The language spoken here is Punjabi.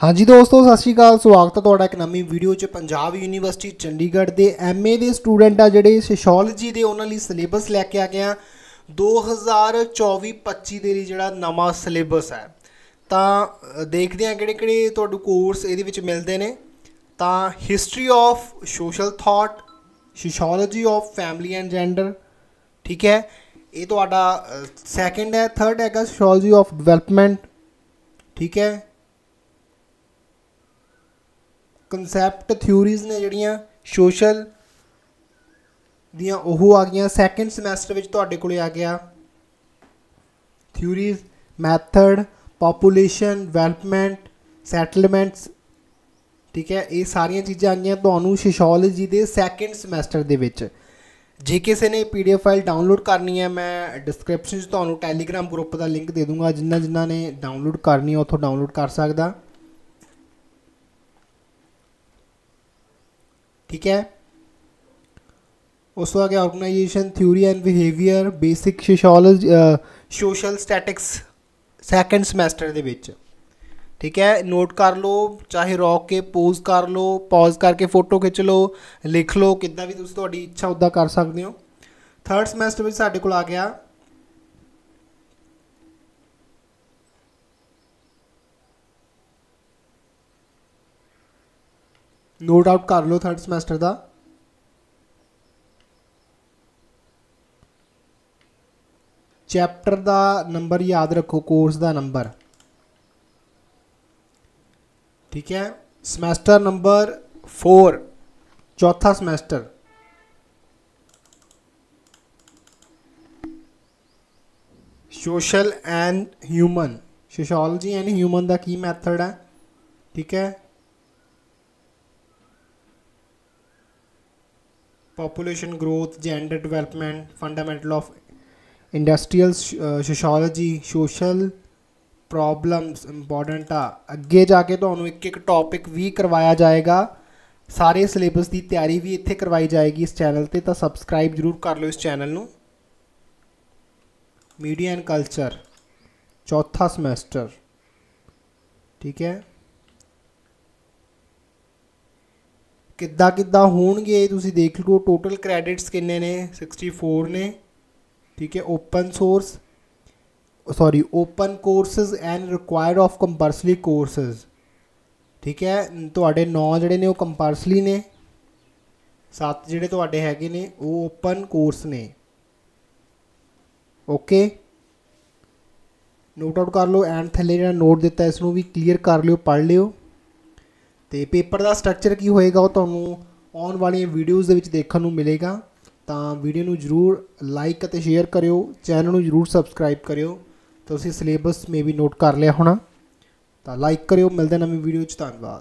ਹਾਂਜੀ ਦੋਸਤੋ, ਸਤਿ ਸ਼੍ਰੀ ਅਕਾਲ। ਸਵਾਗਤ ਹੈ ਤੁਹਾਡਾ ਇੱਕ ਨਵੀਂ ਵੀਡੀਓ 'ਚ ਪੰਜਾਬ ਯੂਨੀਵਰਸਿਟੀ ਚੰਡੀਗੜ੍ਹ ਦੇ ਐਮਏ ਦੇ ਸਟੂਡੈਂਟ ਆ ਜਿਹੜੇ ਸੋਸ਼ੀਓਲੋਜੀ ਦੇ ਉਹਨਾਂ ਲਈ ਸਿਲੇਬਸ ਲੈ ਕੇ ਆ ਗਿਆ 2024-25 ਦੇ ਲਈ ਜਿਹੜਾ ਨਵਾਂ ਸਿਲੇਬਸ ਹੈ। ਤਾਂ ਦੇਖਦੇ ਹਾਂ ਕਿਹੜੇ ਕਿਹੜੇ ਤੁਹਾਨੂੰ ਕੋਰਸ ਇਹਦੇ ਵਿੱਚ ਮਿਲਦੇ ਨੇ। ਤਾਂ, history of social thought sociology of family and gender, ਠੀਕ ਹੈ। ਇਹ ਤੁਹਾਡਾ ਸੈਕੰਡ ਹੈ। ਥਰਡ ਹੈਗਾ ਸੋਸ਼ੀਓਲੋਜੀ ਆਫ ਡਿਵੈਲਪਮੈਂਟ, ਠੀਕ ਹੈ। ਕਨਸੈਪਟ ਥਿਊਰੀਜ਼ ਨੇ ਜਿਹੜੀਆਂ ਸੋਸ਼ਲ ਦੀਆਂ ਉਹ ਆ ਗਈਆਂ। ਸੈਕੰਡ ਸਮੈਸਟਰ ਵਿੱਚ ਤੁਹਾਡੇ ਕੋਲੇ ਆ ਗਿਆ theories method population development settlements ਠੀਕ ਹੈ, ਇਹ ਸਾਰੀਆਂ ਚੀਜ਼ਾਂ ਆ ਗਈਆਂ ਤੁਹਾਨੂੰ ਸੋਸ਼ੀਓਲੋਜੀ ਦੇ ਸੈਕੰਡ ਸਮੈਸਟਰ ਦੇ ਵਿੱਚ। ਜੇ ਕਿਸੇ ਨੇ ਪੀਡੀਐਫ ਫਾਈਲ ਡਾਊਨਲੋਡ ਕਰਨੀ ਹੈ, ਮੈਂ ਡਿਸਕ੍ਰਿਪਸ਼ਨ 'ਚ ਤੁਹਾਨੂੰ ਟੈਲੀਗ੍ਰਾਮ ਗਰੁੱਪ ਦਾ ਲਿੰਕ ਦੇ ਦੂੰਗਾ। ਜਿੰਨਾ ਜਿੰਨਾ ਨੇ ਡਾਊਨਲੋਡ ਕਰਨੀ ਹੈ, ਉੱਥੋਂ ਡਾਊਨਲੋਡ ਕਰ ਸਕਦਾ। ਠੀਕ ਹੈ? ਉਸ ਤੋਂ ਅੱਗੇ organisation theory and behaviour basic sociology social statics second semester ਦੇ ਵਿੱਚ। ਠੀਕ ਹੈ? ਨੋਟ ਕਰ ਲਓ, ਚਾਹੇ ਰੋਕ ਕੇ ਪੋਜ਼ ਕਰ ਲਓ ਪੌਜ਼ ਕਰਕੇ ਫੋਟੋ ਖਿੱਚ ਲਓ, ਲਿਖ ਲਓ, ਕਿੱਦਾਂ ਵੀ ਤੁਸੀਂ ਤੁਹਾਡੀ ਇੱਛਾ ਉਦਾਂ ਕਰ ਸਕਦੇ ਹੋ। ਥਰਡ ਸਮੈਸਟਰ ਵਿੱਚ ਸਾਡੇ ਕੋਲ ਆ ਗਿਆ। ਨੋਟ ਆਊਟ ਕਰ ਲਓ ਥਰਡ ਸਮੈਸਟਰ ਦਾ। ਚੈਪਟਰ ਦਾ ਨੰਬਰ ਯਾਦ ਰੱਖੋ ਕੋਰਸ ਦਾ ਨੰਬਰ ਠੀਕ ਹੈ? ਸਮੈਸਟਰ ਨੰਬਰ 4 ਚੌਥਾ semester social and human sociology and human ਦਾ ਕੀ ਮੈਥਡ ਹੈ? ਠੀਕ ਹੈ? Population growth gender development fundamental of industrial uh, social problems important ਆ। ਅੱਗੇ ਜਾ ਕੇ ਤੁਹਾਨੂੰ ਇੱਕ ਇੱਕ ਟੌਪਿਕ ਵੀ ਕਰਵਾਇਆ ਜਾਏਗਾ। ਸਾਰੇ ਸਿਲੇਬਸ ਦੀ ਤਿਆਰੀ ਵੀ ਇੱਥੇ ਕਰਵਾਈ ਜਾਏਗੀ ਇਸ ਚੈਨਲ ਤੇ ਤਾਂ ਸਬਸਕ੍ਰਾਈਬ ਜਰੂਰ ਕਰ ਲਓ ਇਸ ਚੈਨਲ ਨੂੰ। ਮੀਡੀਆ ਐਂਡ ਕਲਚਰ ਚੌਥਾ ਸਮੈਸਟਰ ਠੀਕ ਹੈ? ਕਿੱਦਾਂ ਕਿੱਦਾਂ ਹੋਣਗੇ ਤੁਸੀਂ ਦੇਖ ਲਓ ਟੋਟਲ ਕ੍ਰੈਡਿਟਸ ਕਿੰਨੇ ਨੇ? 64 ਨੇ। ਠੀਕ ਹੈ open source sorry open courses and required of compulsory courses ਠੀਕ ਹੈ, ਤੁਹਾਡੇ 9 ਜਿਹੜੇ ਨੇ ਉਹ ਕੰਪਲਸਰੀ ਨੇ। 7 ਜਿਹੜੇ ਤੁਹਾਡੇ ਹੈਗੇ ਨੇ, ਉਹ ਓਪਨ ਕੋਰਸ ਨੇ। ਓਕੇ ਨੋਟ ਆਊਟ ਕਰ ਲਓ ਐਂਡ ਥੱਲੇ ਜਿਹੜਾ ਨੋਟ ਦਿੱਤਾ, ਇਸ ਨੂੰ ਵੀ ਕਲੀਅਰ ਕਰ ਲਿਓ, ਪੜ੍ਹ ਲਿਓ। ਤੇ ਪੇਪਰ ਦਾ ਸਟਰਕਚਰ ਕੀ ਹੋਏਗਾ ਉਹ ਤੁਹਾਨੂੰ ਆਉਣ ਵਾਲੀਆਂ ਵੀਡੀਓਜ਼ ਦੇ ਵਿੱਚ ਦੇਖਣ ਨੂੰ ਮਿਲੇਗਾ। ਤਾਂ ਵੀਡੀਓ ਨੂੰ ਜਰੂਰ ਲਾਈਕ ਅਤੇ ਸ਼ੇਅਰ ਕਰਿਓ ਚੈਨਲ ਨੂੰ ਜਰੂਰ ਸਬਸਕ੍ਰਾਈਬ ਕਰਿਓ। ਤੁਸੀਂ ਸਿਲੇਬਸ ਮੇਬੀ ਨੋਟ ਕਰ ਲਿਆ ਹੋਣਾ। ਤਾਂ ਲਾਈਕ ਕਰਿਓ, ਮਿਲਦੇ ਨਵੀਂ ਵੀਡੀਓ 'ਚ ਧੰਨਵਾਦ।